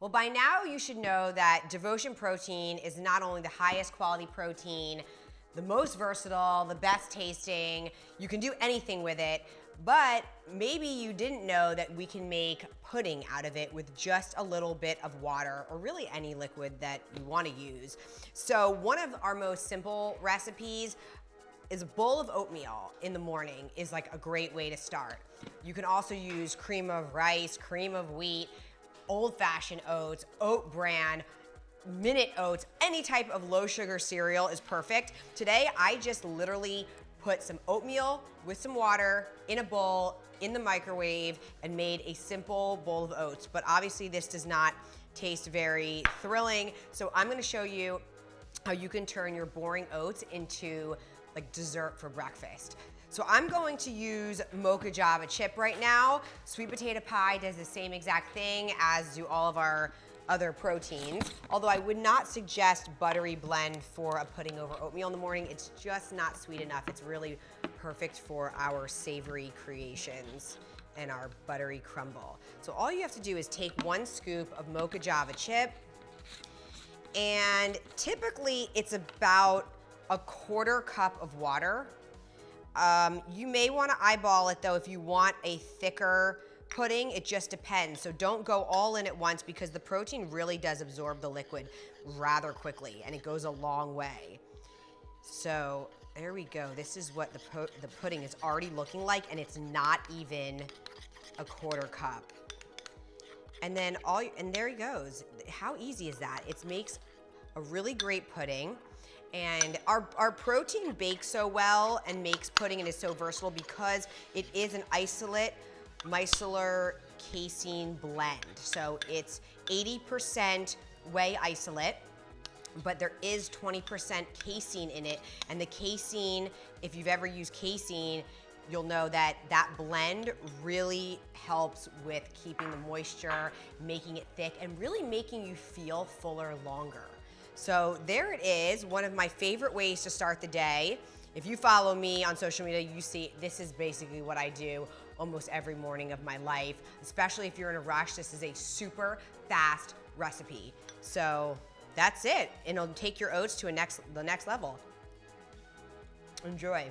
Well, by now you should know that Devotion Protein is not only the highest quality protein, the most versatile, the best tasting, you can do anything with it, but maybe you didn't know that we can make pudding out of it with just a little bit of water or really any liquid that you want to use. So one of our most simple recipes is a bowl of oatmeal in the morning is like a great way to start. You can also use cream of rice, cream of wheat, old fashioned oats, oat bran, minute oats, any type of low sugar cereal is perfect. Today, I just literally put some oatmeal with some water in a bowl in the microwave and made a simple bowl of oats. But obviously this does not taste very thrilling. So I'm gonna show you how you can turn your boring oats into like dessert for breakfast. So I'm going to use mocha java chip right now. Sweet potato pie does the same exact thing as do all of our other proteins. Although I would not suggest buttery blend for a pudding over oatmeal in the morning. It's just not sweet enough. It's really perfect for our savory creations and our buttery crumble. So all you have to do is take one scoop of mocha java chip and typically it's about a quarter cup of water um, you may wanna eyeball it though if you want a thicker pudding, it just depends. So don't go all in at once because the protein really does absorb the liquid rather quickly and it goes a long way. So there we go. This is what the, the pudding is already looking like and it's not even a quarter cup. And then all, and there he goes. How easy is that? It makes a really great pudding. And our, our protein bakes so well and makes pudding and is so versatile because it is an isolate micellar casein blend. So it's 80% whey isolate, but there is 20% casein in it. And the casein, if you've ever used casein, you'll know that that blend really helps with keeping the moisture, making it thick, and really making you feel fuller longer. So there it is, one of my favorite ways to start the day. If you follow me on social media, you see this is basically what I do almost every morning of my life, especially if you're in a rush. This is a super fast recipe. So that's it. And it'll take your oats to a next, the next level. Enjoy.